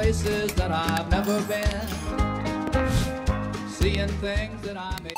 Places that I've never been. Seeing things that I may.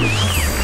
the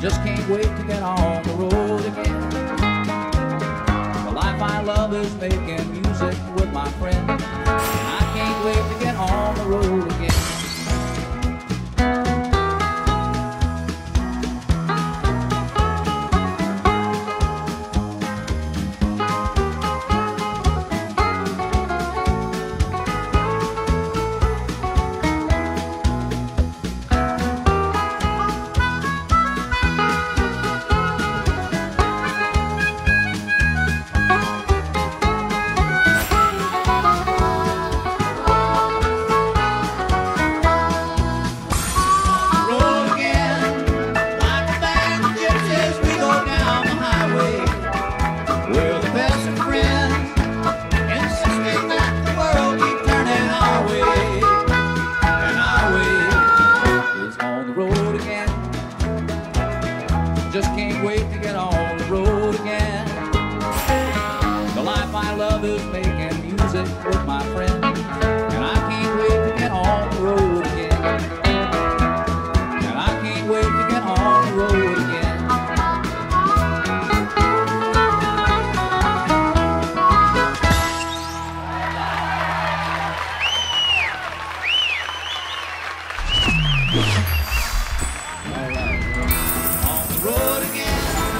Just can't wait to get on the road again. The life I love is making music with my friends. father's making music with my friends.